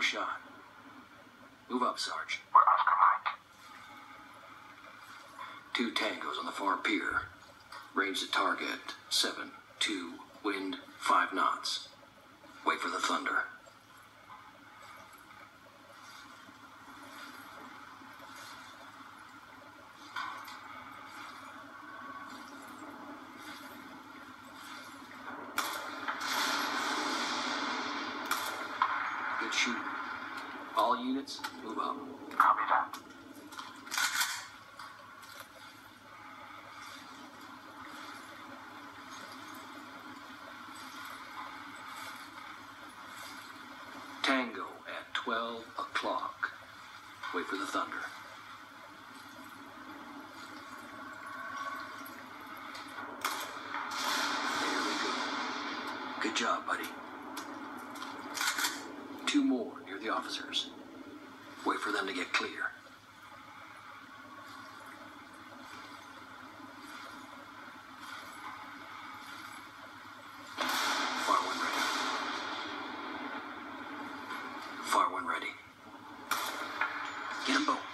Beautiful shot. Move up, Sarge. We're Oscar Mike. Two tangos on the far pier. Range to target. Seven, two, wind, five knots. Wait for the thunder. Shooting. All units, move up. Copy that. Tango at 12 o'clock. Wait for the thunder. There we go. Good job, buddy. Two more near the officers. Wait for them to get clear. Far one ready. Far one ready. Get them both,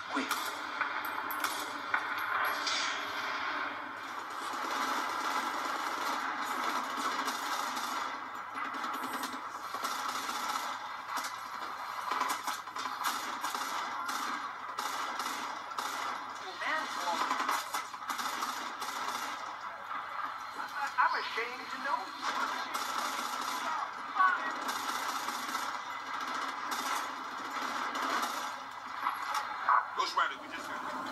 Ghost Rider, we just got